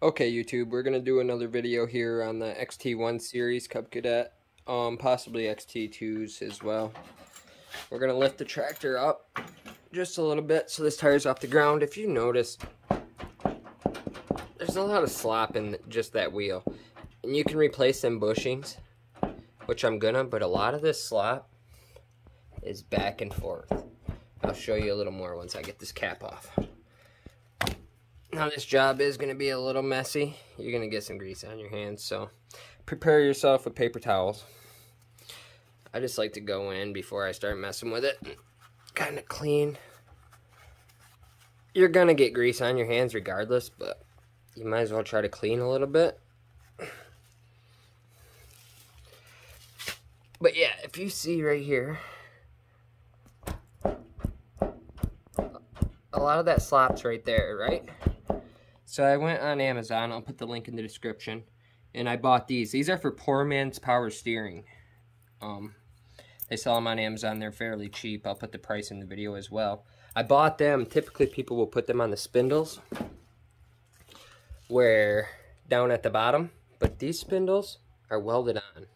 Okay, YouTube, we're gonna do another video here on the XT1 series Cub Cadet, um, possibly XT2s as well. We're gonna lift the tractor up just a little bit so this tire's off the ground. If you notice, there's a lot of slop in just that wheel. And you can replace them bushings, which I'm gonna, but a lot of this slop is back and forth. I'll show you a little more once I get this cap off. Now this job is going to be a little messy. You're going to get some grease on your hands, so prepare yourself with paper towels. I just like to go in before I start messing with it. Kind of clean. You're going to get grease on your hands regardless, but you might as well try to clean a little bit. But yeah, if you see right here, a lot of that slop's right there, right? So I went on Amazon. I'll put the link in the description. And I bought these. These are for poor man's power steering. Um, they sell them on Amazon. They're fairly cheap. I'll put the price in the video as well. I bought them. Typically, people will put them on the spindles. Where down at the bottom. But these spindles are welded on.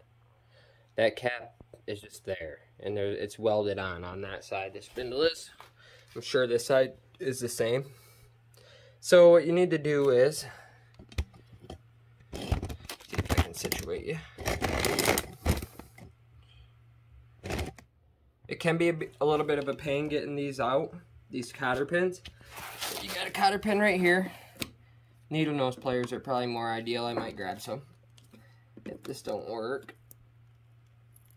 That cap is just there. And it's welded on on that side. The spindle is. I'm sure this side is the same. So what you need to do is, see if I can situate you. It can be a, a little bit of a pain getting these out, these cotter pins. You got a cotter pin right here. Needle nose pliers are probably more ideal. I might grab some if this don't work.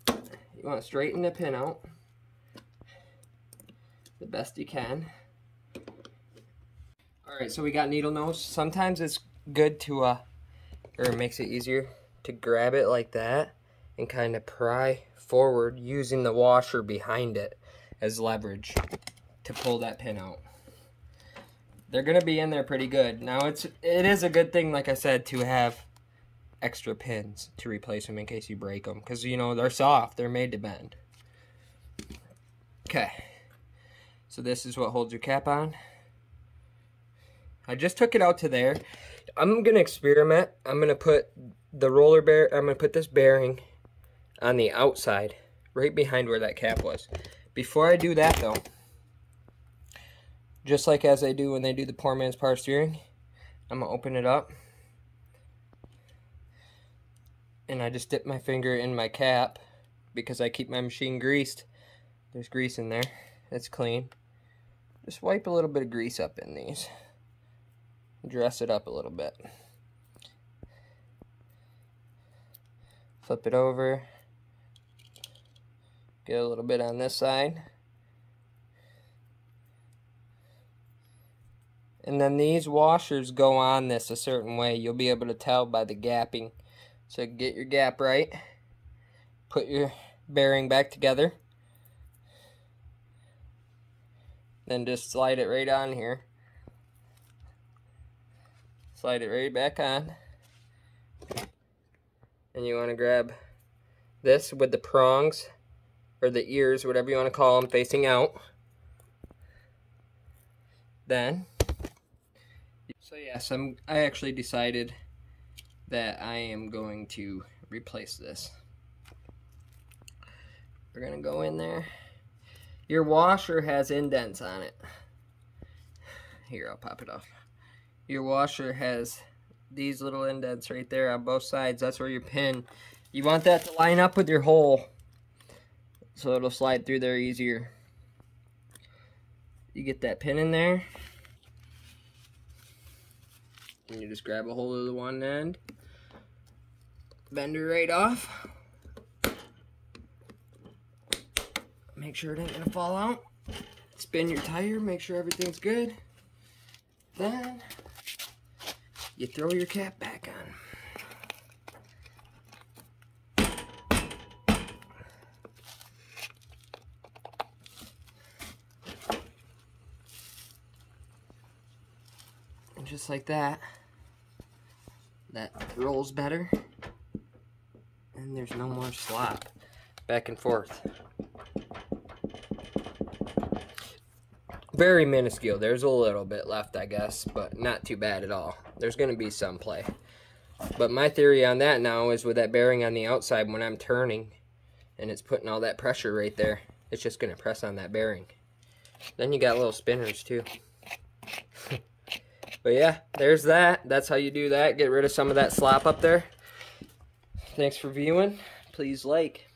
You want to straighten the pin out the best you can. Alright, so we got needle nose. Sometimes it's good to, uh, or it makes it easier to grab it like that and kind of pry forward using the washer behind it as leverage to pull that pin out. They're going to be in there pretty good. Now, it's it is a good thing, like I said, to have extra pins to replace them in case you break them. Because, you know, they're soft. They're made to bend. Okay. So this is what holds your cap on. I just took it out to there. I'm going to experiment. I'm going to put the roller bear, I'm to put this bearing on the outside, right behind where that cap was. Before I do that though, just like as I do when they do the poor man's power steering, I'm to open it up. And I just dip my finger in my cap because I keep my machine greased. There's grease in there. It's clean. Just wipe a little bit of grease up in these dress it up a little bit. Flip it over. Get a little bit on this side. And then these washers go on this a certain way. You'll be able to tell by the gapping. So get your gap right. Put your bearing back together. Then just slide it right on here slide it right back on. And you want to grab this with the prongs, or the ears, whatever you want to call them, facing out. Then, so yes, I'm, I actually decided that I am going to replace this. We're going to go in there. Your washer has indents on it. Here, I'll pop it off your washer has these little indents right there on both sides. That's where your pin, you want that to line up with your hole so it'll slide through there easier. You get that pin in there. And you just grab a hold of the one end. Bend it right off. Make sure it ain't gonna fall out. Spin your tire, make sure everything's good. Then you throw your cap back on. And just like that, that rolls better, and there's no more slop back and forth. Very minuscule. There's a little bit left, I guess, but not too bad at all. There's going to be some play. But my theory on that now is with that bearing on the outside, when I'm turning and it's putting all that pressure right there, it's just going to press on that bearing. Then you got little spinners too. but yeah, there's that. That's how you do that. Get rid of some of that slop up there. Thanks for viewing. Please like.